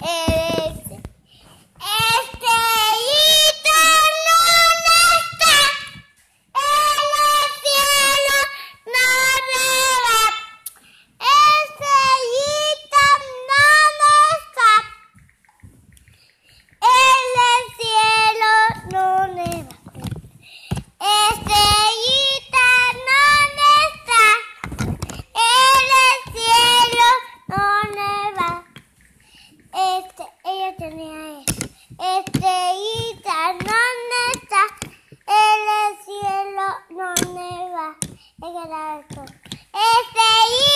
哎 tenía estrellitas, ¿dónde está? En el cielo no neva. Estrellitas.